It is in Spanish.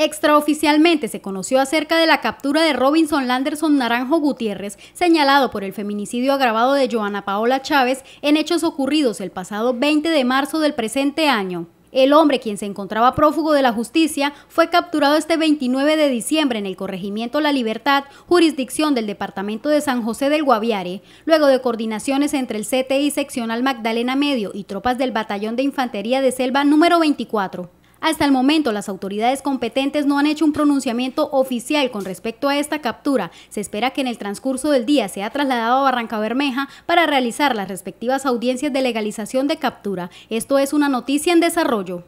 Extraoficialmente se conoció acerca de la captura de Robinson Landerson Naranjo Gutiérrez, señalado por el feminicidio agravado de Joana Paola Chávez en hechos ocurridos el pasado 20 de marzo del presente año. El hombre, quien se encontraba prófugo de la justicia, fue capturado este 29 de diciembre en el corregimiento La Libertad, jurisdicción del departamento de San José del Guaviare, luego de coordinaciones entre el CTI seccional Magdalena Medio y tropas del Batallón de Infantería de Selva número 24. Hasta el momento, las autoridades competentes no han hecho un pronunciamiento oficial con respecto a esta captura. Se espera que en el transcurso del día sea trasladado a Barranca Bermeja para realizar las respectivas audiencias de legalización de captura. Esto es una noticia en desarrollo.